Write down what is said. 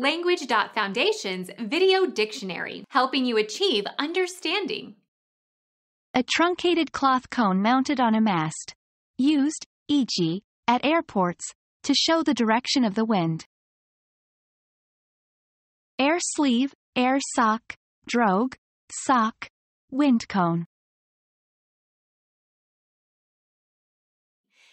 Language.Foundation's Video Dictionary, helping you achieve understanding. A truncated cloth cone mounted on a mast. Used, e.g., at airports, to show the direction of the wind. Air sleeve, air sock, drogue, sock, wind cone.